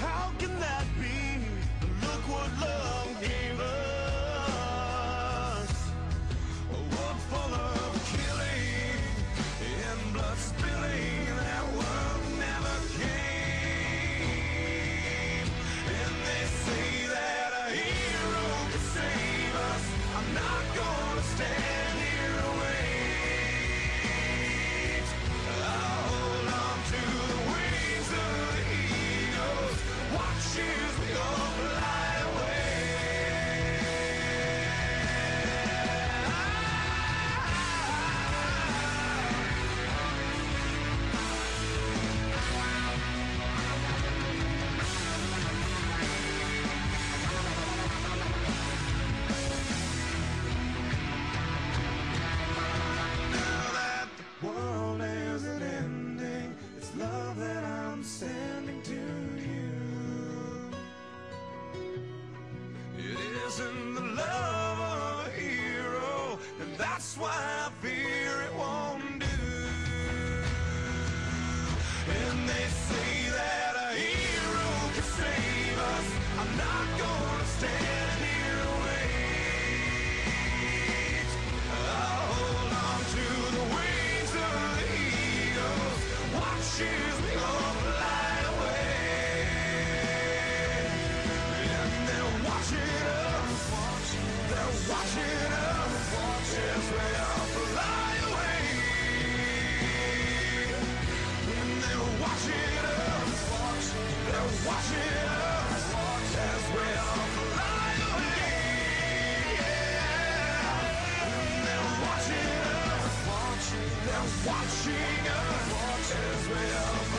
How can that be? Look what love. Why I fear watching us, us as we